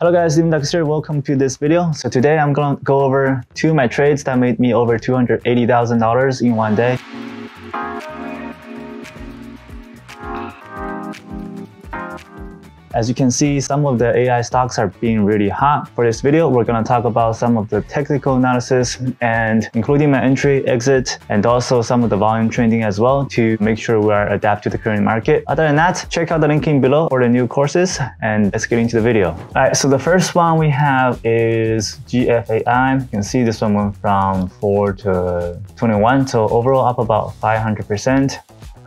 Hello guys, Dim here. Welcome to this video. So today I'm gonna go over two of my trades that made me over $280,000 in one day. As you can see, some of the AI stocks are being really hot. For this video, we're going to talk about some of the technical analysis and including my entry, exit, and also some of the volume trending as well to make sure we are adapt to the current market. Other than that, check out the link in below for the new courses and let's get into the video. All right, so the first one we have is GFAI. You can see this one went from 4 to 21, so overall up about 500%.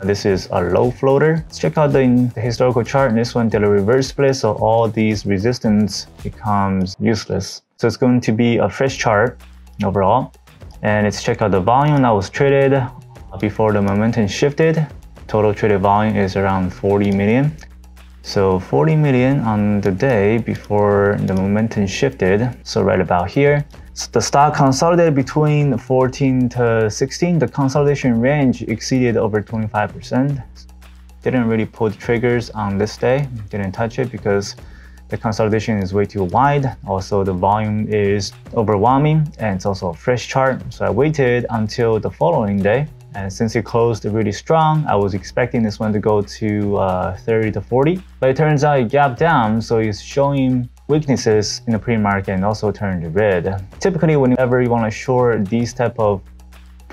This is a low floater. Let's check out the, the historical chart. This one did a reverse split, so all these resistance becomes useless. So it's going to be a fresh chart overall. And let's check out the volume that was traded before the momentum shifted. Total traded volume is around 40 million. So 40 million on the day before the momentum shifted. So right about here the stock consolidated between 14 to 16. The consolidation range exceeded over 25%. Didn't really pull the triggers on this day. Didn't touch it because the consolidation is way too wide. Also, the volume is overwhelming and it's also a fresh chart. So I waited until the following day. And since it closed really strong, I was expecting this one to go to uh, 30 to 40. But it turns out it gapped down, so it's showing weaknesses in the pre-market and also turned red. Typically, whenever you want to short these type of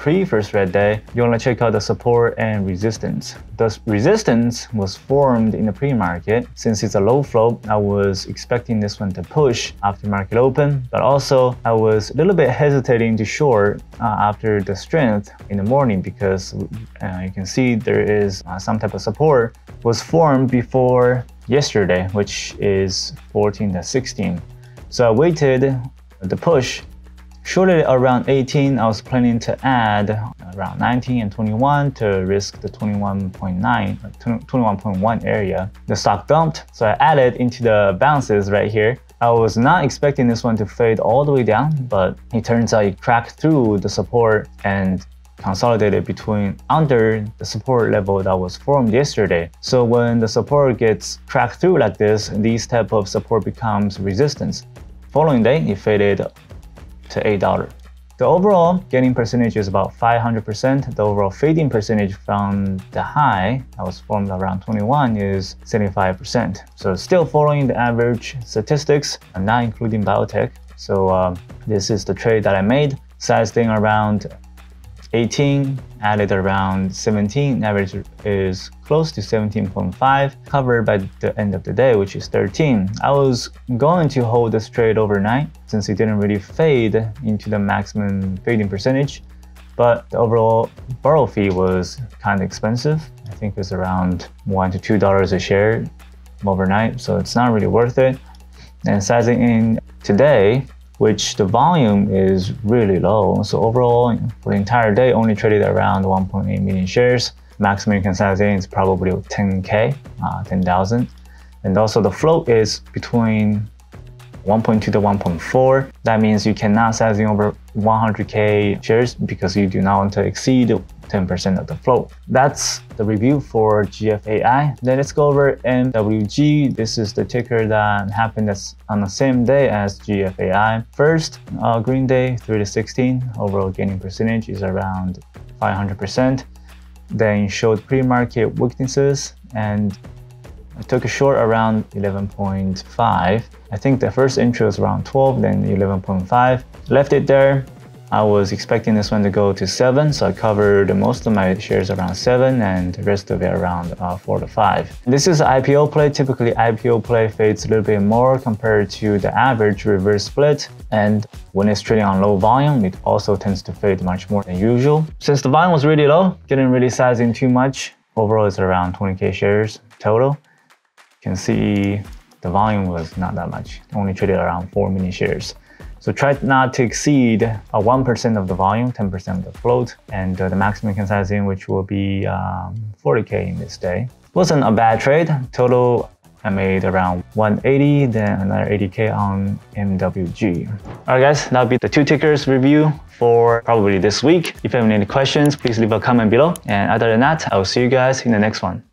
pre-first red day, you want to check out the support and resistance. The resistance was formed in the pre-market. Since it's a low float, I was expecting this one to push after market open, but also I was a little bit hesitating to short uh, after the strength in the morning because uh, you can see there is uh, some type of support was formed before yesterday, which is 14 to 16. So I waited the push. Shorted around 18, I was planning to add around 19 and 21 to risk the 21.9, 21.1 area. The stock dumped, so I added into the bounces right here. I was not expecting this one to fade all the way down, but it turns out it cracked through the support and consolidated between under the support level that was formed yesterday. So when the support gets cracked through like this, these type of support becomes resistance. Following day, it faded to $8. The overall gaining percentage is about 500%. The overall fading percentage from the high that was formed around 21 is 75%. So still following the average statistics, and not including biotech. So um, this is the trade that I made, size thing around 18, added around 17, average is close to 17.5, covered by the end of the day, which is 13. I was going to hold this trade overnight since it didn't really fade into the maximum fading percentage, but the overall borrow fee was kind of expensive. I think it's around one to two dollars a share overnight, so it's not really worth it. And sizing in today, which the volume is really low. So overall, for the entire day, only traded around 1.8 million shares. Maximum you can size in is probably 10K, uh, 10,000. And also the float is between 1.2 to 1.4. That means you cannot size in over 100K shares because you do not want to exceed 10% of the float. That's the review for GFAI. Then let's go over MWG. This is the ticker that happened on the same day as GFAI. First, uh, green day 3 to 16. Overall gaining percentage is around 500%. Then showed pre-market weaknesses and I took a short around 11.5. I think the first entry was around 12, then 11.5. Left it there, I was expecting this one to go to 7, so I covered most of my shares around 7 and the rest of it around uh, 4 to 5. This is IPO play. Typically, IPO play fades a little bit more compared to the average reverse split. And when it's trading on low volume, it also tends to fade much more than usual. Since the volume was really low, didn't really size in too much. Overall, it's around 20k shares total. You can see the volume was not that much, only traded around 4 million shares. So try not to exceed a 1% of the volume, 10% of the float, and uh, the maximum in, which will be um, 40K in this day. Wasn't a bad trade. Total, I made around 180, then another 80K on MWG. All right, guys, that'll be the two tickers review for probably this week. If you have any questions, please leave a comment below. And other than that, I will see you guys in the next one.